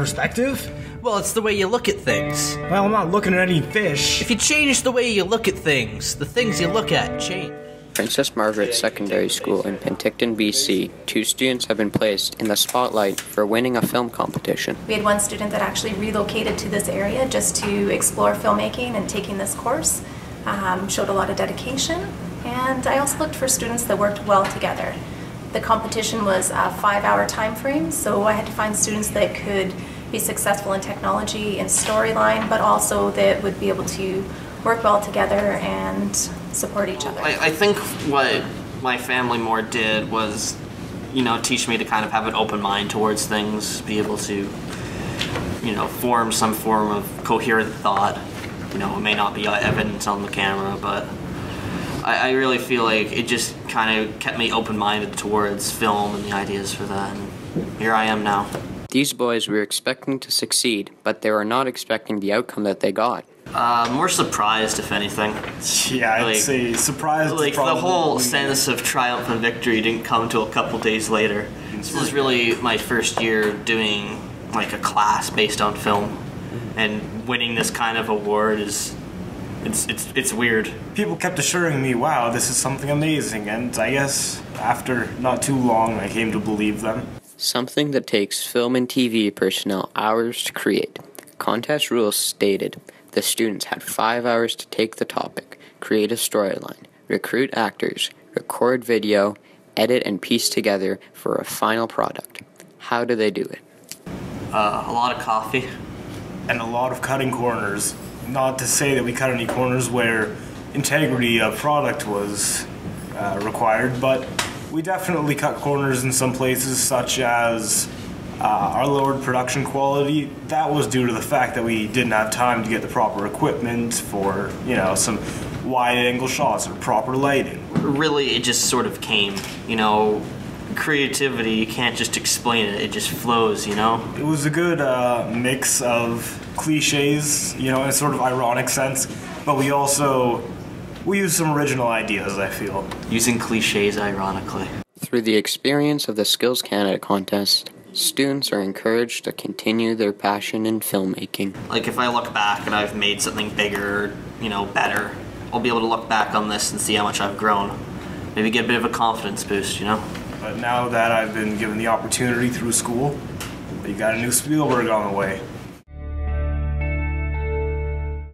perspective? Well, it's the way you look at things. Well, I'm not looking at any fish. If you change the way you look at things, the things you look at change. Princess Margaret Secondary School in Penticton, BC, two students have been placed in the spotlight for winning a film competition. We had one student that actually relocated to this area just to explore filmmaking and taking this course. Um, showed a lot of dedication, and I also looked for students that worked well together. The competition was a five-hour time frame, so I had to find students that could be successful in technology and storyline, but also that would be able to work well together and support each other. I, I think what my family more did was, you know, teach me to kind of have an open mind towards things, be able to, you know, form some form of coherent thought. You know, it may not be evident on the camera, but I, I really feel like it just kind of kept me open minded towards film and the ideas for that. And here I am now. These boys were expecting to succeed, but they were not expecting the outcome that they got. Uh, more surprised, if anything. Yeah, I'd Like- say surprised. Like the whole sense of triumph and victory didn't come until a couple days later. This was really my first year doing like a class based on film, and winning this kind of award is it's it's it's weird. People kept assuring me, wow, this is something amazing, and I guess after not too long, I came to believe them. Something that takes film and TV personnel hours to create. Contest rules stated the students had five hours to take the topic, create a storyline, recruit actors, record video, edit and piece together for a final product. How do they do it? Uh, a lot of coffee. and a lot of cutting corners. Not to say that we cut any corners where integrity of product was uh, required, but we definitely cut corners in some places, such as uh, our lowered production quality. That was due to the fact that we didn't have time to get the proper equipment for, you know, some wide-angle shots or proper lighting. Really, it just sort of came. You know, creativity you can't just explain it; it just flows. You know. It was a good uh, mix of cliches, you know, in a sort of ironic sense, but we also we use some original ideas. I feel. Using cliches ironically. Through the experience of the Skills Canada contest, students are encouraged to continue their passion in filmmaking. Like if I look back and I've made something bigger, you know, better, I'll be able to look back on this and see how much I've grown. Maybe get a bit of a confidence boost, you know? But now that I've been given the opportunity through school, we got a new Spielberg on the way.